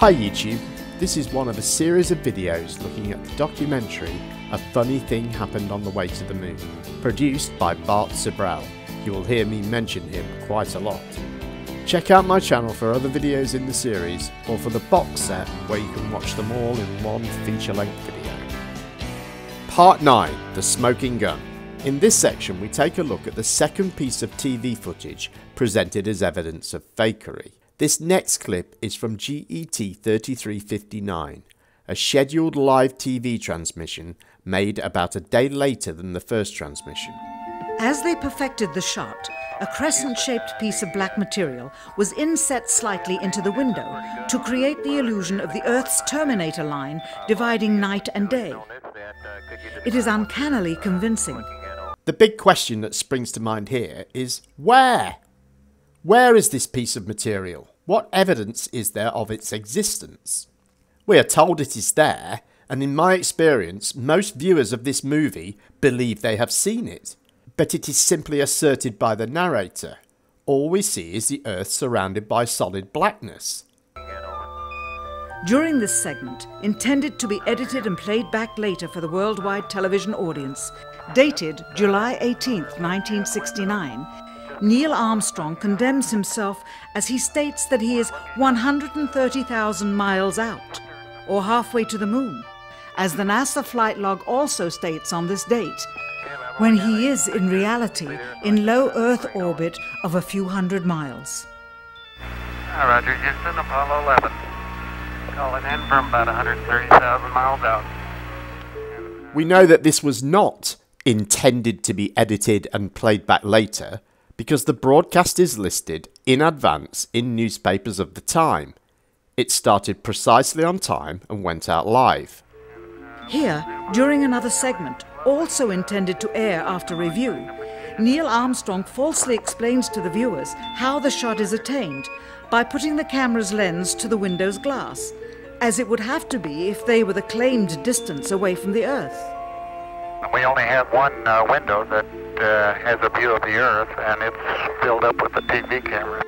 Hi YouTube, this is one of a series of videos looking at the documentary A Funny Thing Happened on the Way to the Moon, produced by Bart Sibrel. You will hear me mention him quite a lot. Check out my channel for other videos in the series or for the box set where you can watch them all in one feature length video. Part 9 The Smoking Gun. In this section, we take a look at the second piece of TV footage presented as evidence of fakery. This next clip is from GET 3359, a scheduled live TV transmission made about a day later than the first transmission. As they perfected the shot, a crescent shaped piece of black material was inset slightly into the window to create the illusion of the Earth's terminator line dividing night and day. It is uncannily convincing. The big question that springs to mind here is where? Where is this piece of material? What evidence is there of its existence? We are told it is there, and in my experience, most viewers of this movie believe they have seen it. But it is simply asserted by the narrator. All we see is the Earth surrounded by solid blackness. During this segment, intended to be edited and played back later for the worldwide television audience, dated July 18, 1969, Neil Armstrong condemns himself as he states that he is 130,000 miles out, or halfway to the moon, as the NASA flight log also states on this date, when he is in reality in low Earth orbit of a few hundred miles. Roger, Houston, Apollo 11. Calling in from about 130,000 miles out. We know that this was not intended to be edited and played back later because the broadcast is listed in advance in newspapers of the time. It started precisely on time and went out live. Here, during another segment, also intended to air after review, Neil Armstrong falsely explains to the viewers how the shot is attained by putting the camera's lens to the window's glass, as it would have to be if they were the claimed distance away from the Earth. We only have one uh, window that uh, has a view of the Earth, and it's filled up with a TV camera.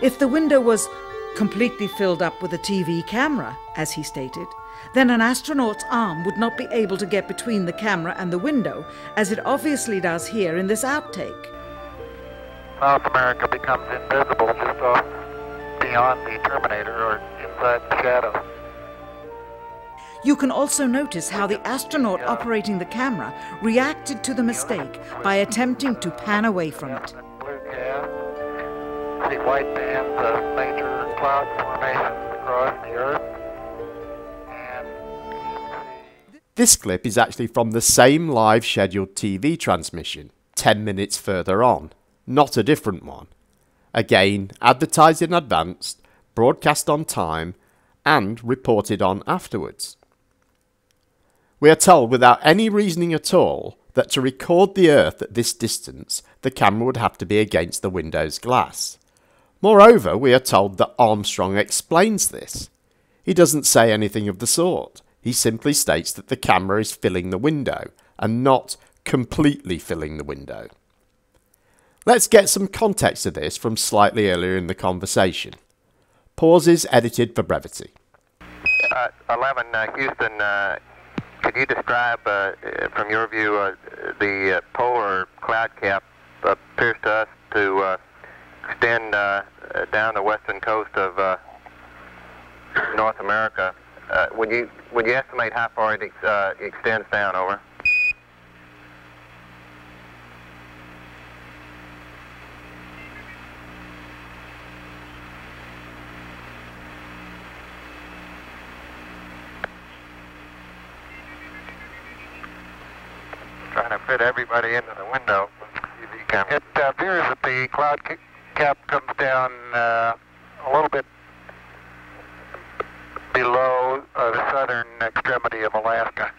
If the window was completely filled up with a TV camera, as he stated, then an astronaut's arm would not be able to get between the camera and the window, as it obviously does here in this outtake. South America becomes invisible just off beyond the Terminator or inside the shadow. You can also notice how the astronaut operating the camera reacted to the mistake by attempting to pan away from it. Blue cast. White bands of major cloud formations across the Earth. And you see This clip is actually from the same live scheduled TV transmission, 10 minutes further on, not a different one. Again, advertised in advance, broadcast on time, and reported on afterwards. We are told without any reasoning at all that to record the Earth at this distance, the camera would have to be against the window's glass. Moreover, we are told that Armstrong explains this. He doesn't say anything of the sort. He simply states that the camera is filling the window and not completely filling the window. Let's get some context to this from slightly earlier in the conversation. Pauses edited for brevity. Uh, 11, uh, Houston, uh, could you describe, uh, uh, from your view, uh, the uh, polar cloud cap appears to us to uh, extend uh, down the western coast of North America. Would you would you estimate how far it ex- extends down? Over. Fit everybody into the window. It uh, appears that the cloud ca- cap comes down uh, a little bit below uh, the southern extremity of Alaska.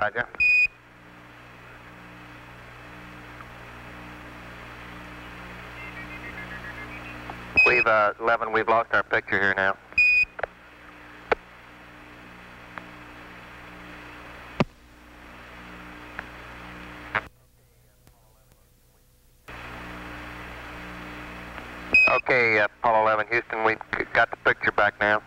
Roger. We've, uh, 11, we've lost our picture here now. Okay, uh, Apollo 11, Houston, we've got the picture back now.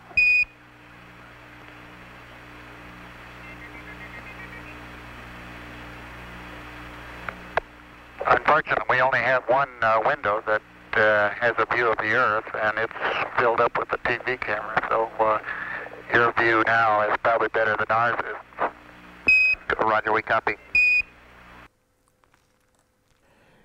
Unfortunately, we only have one uh, window that uh, has a view of the Earth, and it's filled up with a TV camera. So uh, your view now is probably better than ours is. Roger, we copy.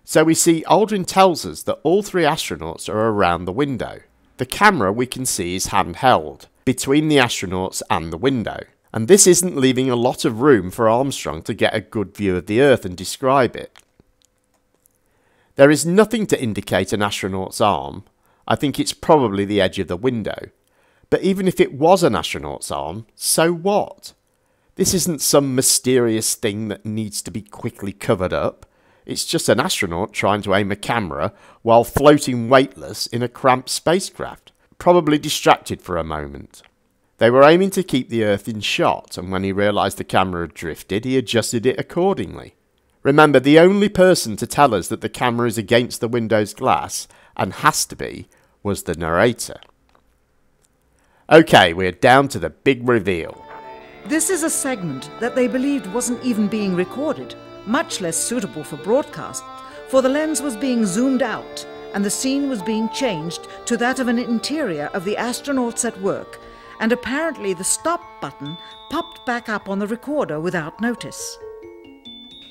So we see Aldrin tells us that all three astronauts are around the window. The camera we can see is handheld, between the astronauts and the window. And this isn't leaving a lot of room for Armstrong to get a good view of the Earth and describe it. There is nothing to indicate an astronaut's arm. I think it's probably the edge of the window. But even if it was an astronaut's arm, so what? This isn't some mysterious thing that needs to be quickly covered up. It's just an astronaut trying to aim a camera while floating weightless in a cramped spacecraft, probably distracted for a moment. They were aiming to keep the Earth in shot, and when he realised the camera had drifted, he adjusted it accordingly. Remember, the only person to tell us that the camera is against the window's glass, and has to be, was the narrator. Okay, we're down to the big reveal. This is a segment that they believed wasn't even being recorded, much less suitable for broadcast, for the lens was being zoomed out and the scene was being changed to that of an interior of the astronauts at work, and apparently the stop button popped back up on the recorder without notice.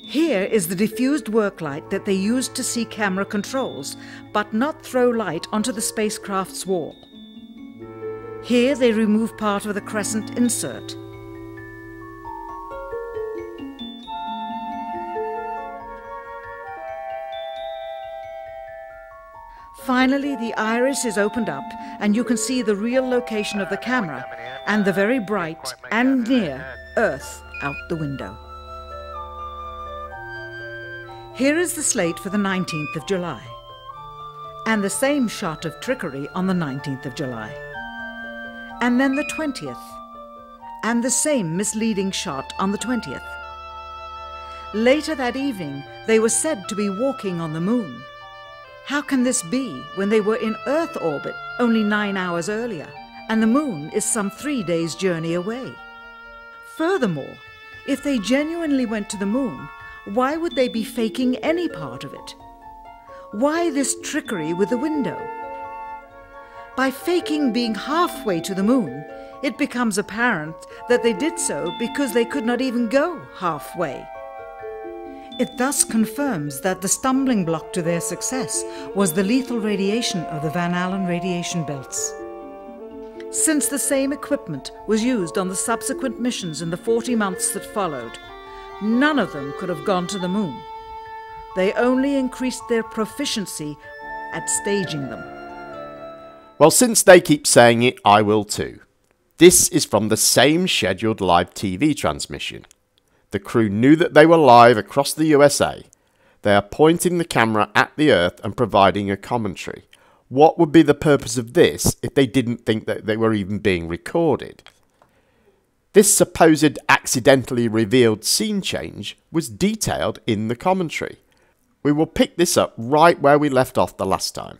Here is the diffused work light that they used to see camera controls, but not throw light onto the spacecraft's wall. Here they remove part of the crescent insert. Finally, the iris is opened up and you can see the real location of the camera and the very bright and near Earth out the window. Here is the slate for the 19th of July. And the same shot of trickery on the 19th of July. And then the 20th. And the same misleading shot on the 20th. Later that evening, they were said to be walking on the moon. How can this be when they were in Earth orbit only nine hours earlier, and the moon is some three days' journey away? Furthermore, if they genuinely went to the moon, why would they be faking any part of it? Why this trickery with the window? By faking being halfway to the moon, it becomes apparent that they did so because they could not even go halfway. It thus confirms that the stumbling block to their success was the lethal radiation of the Van Allen radiation belts. Since the same equipment was used on the subsequent missions in the 40 months that followed, none of them could have gone to the moon. They only increased their proficiency at staging them. Well, since they keep saying it, I will too. This is from the same scheduled live TV transmission. The crew knew that they were live across the USA. They are pointing the camera at the Earth and providing a commentary. What would be the purpose of this if they didn't think that they were even being recorded? This supposed accidentally revealed scene change was detailed in the commentary. We will pick this up right where we left off the last time.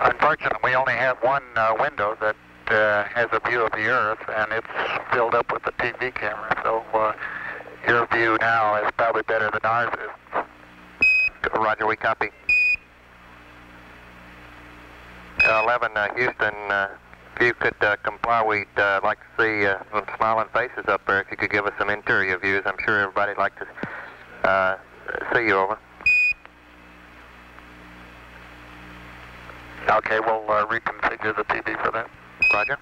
Unfortunately, we only have one uh, window that uh, has a view of the Earth, and it's filled up with a TV camera. So uh, your view now is probably better than ours is. Roger, we copy. Uh, 11, uh, Houston, uh, if you could uh, comply, we'd uh, like to see uh, some smiling faces up there. If you could give us some interior views, I'm sure everybody'd like to uh, see you over. Okay, we'll uh, reconfigure the TV for that. Roger.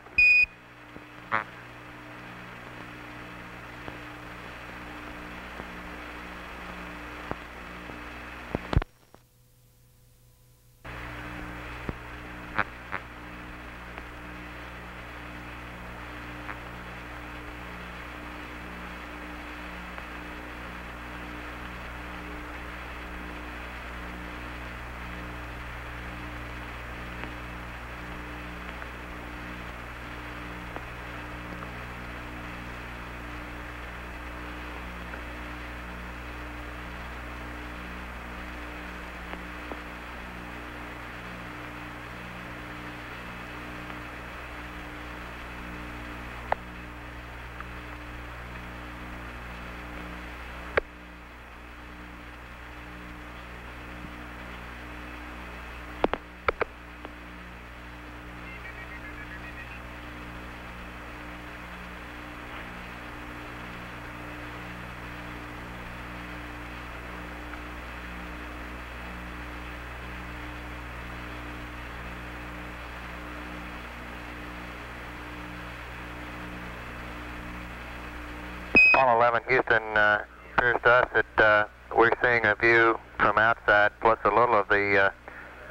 Apollo 11 Houston, uh, appears to us that uh, we're seeing a view from outside plus a little of the uh,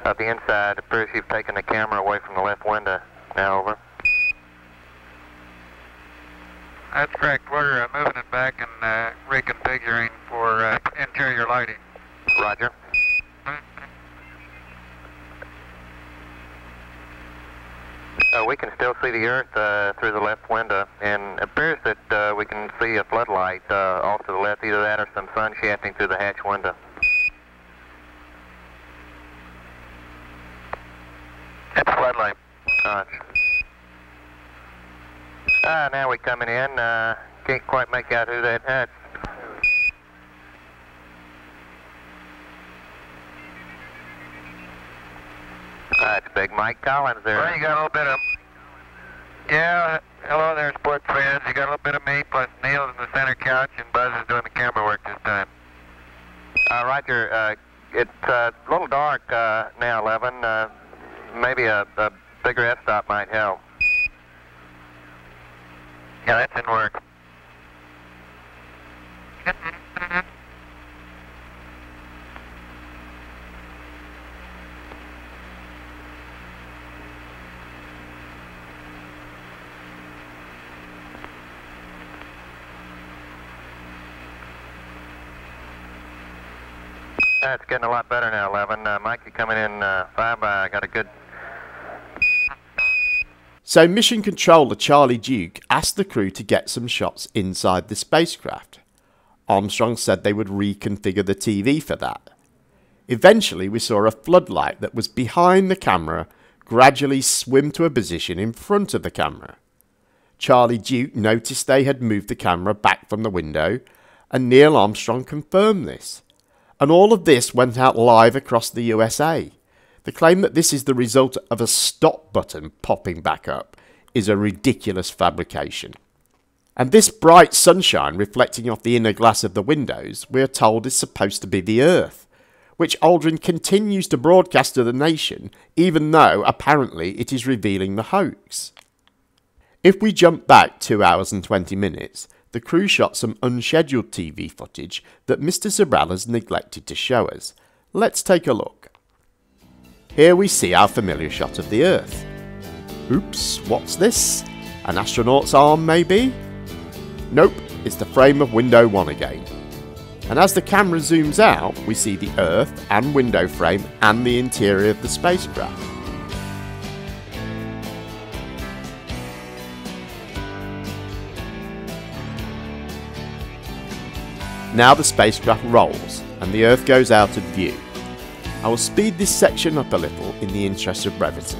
of the inside. It appears you've taken the camera away from the left window. Now over. That's correct. We're uh, moving it back and uh, reconfiguring for uh, interior lighting. Roger. Uh, we can still see the Earth uh, through the left window, and it appears that uh, we can see a floodlight uh, off to the left, either that or some sun shafting through the hatch window. It's a floodlight. Ah, now we're coming in. Uh, can't quite make out who that hatch. Big Mike Collins there. Well, you got a little bit of. Yeah, hello there, sports fans. You got a little bit of me, plus Neil's in the center couch, and Buzz is doing the camera work this time. Uh, Roger, uh, it's uh, a little dark uh, now, 11. Uh, maybe a, a bigger f-stop might help. Yeah, that's in work. That's getting a lot better now, 11. Uh, Mike, you coming in uh, 5 I got a good... So Mission Controller Charlie Duke asked the crew to get some shots inside the spacecraft. Armstrong said they would reconfigure the TV for that. Eventually, we saw a floodlight that was behind the camera gradually swim to a position in front of the camera. Charlie Duke noticed they had moved the camera back from the window, and Neil Armstrong confirmed this. And all of this went out live across the USA. The claim that this is the result of a stop button popping back up is a ridiculous fabrication. And this bright sunshine reflecting off the inner glass of the windows, we are told is supposed to be the Earth, which Aldrin continues to broadcast to the nation, even though apparently it is revealing the hoax. If we jump back 2 hours and 20 minutes, the crew shot some unscheduled TV footage that Mr. Sibrel has neglected to show us. Let's take a look. Here we see our familiar shot of the Earth. Oops, what's this? An astronaut's arm, maybe? Nope, it's the frame of window 1 again. And as the camera zooms out, we see the Earth and window frame and the interior of the spacecraft. Now the spacecraft rolls and the Earth goes out of view. I will speed this section up a little in the interest of brevity.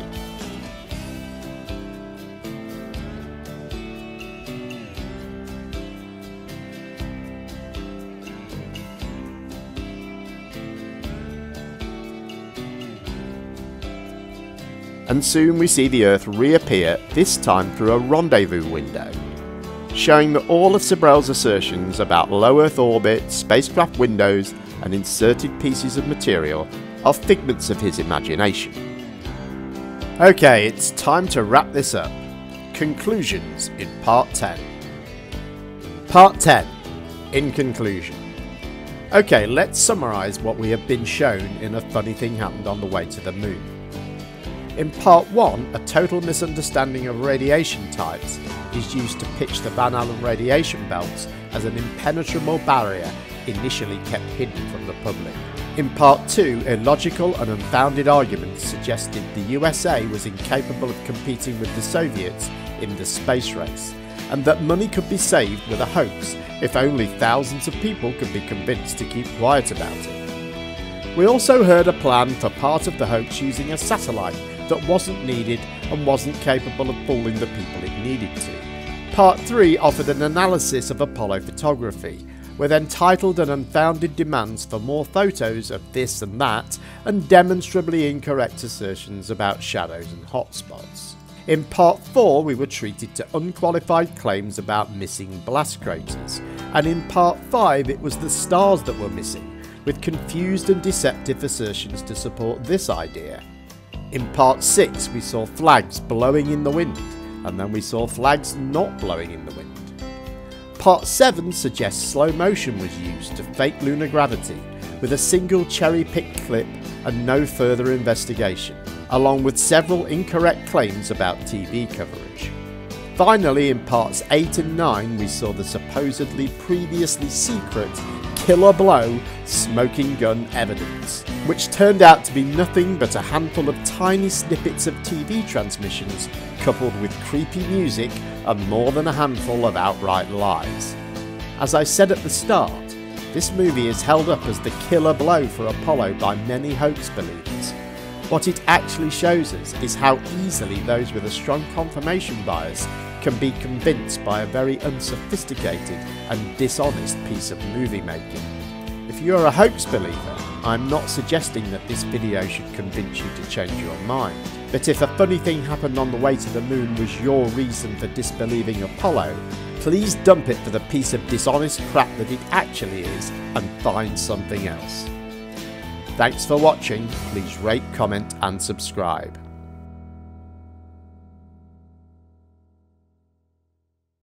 And soon we see the Earth reappear, this time through a rendezvous window, showing that all of Sibrel's assertions about low Earth orbit, spacecraft windows, and inserted pieces of material are figments of his imagination. Okay, it's time to wrap this up. Conclusions in Part 10. Part 10. In conclusion. Okay, let's summarise what we have been shown in A Funny Thing Happened on the Way to the Moon. In Part 1, a total misunderstanding of radiation types is used to pitch the Van Allen radiation belts as an impenetrable barrier initially kept hidden from the public. In part 2, illogical and unfounded arguments suggested the USA was incapable of competing with the Soviets in the space race, and that money could be saved with a hoax if only thousands of people could be convinced to keep quiet about it. We also heard a plan for part of the hoax using a satellite that wasn't needed and wasn't capable of fooling the people it needed to. Part 3 offered an analysis of Apollo photography, with entitled and unfounded demands for more photos of this and that, and demonstrably incorrect assertions about shadows and hotspots. In part 4, we were treated to unqualified claims about missing blast craters, and in part 5, it was the stars that were missing, with confused and deceptive assertions to support this idea. In part 6, we saw flags blowing in the wind, and then we saw flags not blowing in the wind. Part 7 suggests slow motion was used to fake lunar gravity with a single cherry picked clip and no further investigation, along with several incorrect claims about TV coverage. Finally, in parts 8 and 9, we saw the supposedly previously secret killer blow smoking gun evidence, which turned out to be nothing but a handful of tiny snippets of TV transmissions coupled with creepy music and more than a handful of outright lies. As I said at the start, this movie is held up as the killer blow for Apollo by many hoax believers. What it actually shows us is how easily those with a strong confirmation bias can be convinced by a very unsophisticated and dishonest piece of movie making. If you're a hoax believer, I'm not suggesting that this video should convince you to change your mind. But if a funny thing happened on the way to the moon was your reason for disbelieving Apollo, please dump it for the piece of dishonest crap that it actually is and find something else. Thanks for watching, please rate, comment and subscribe.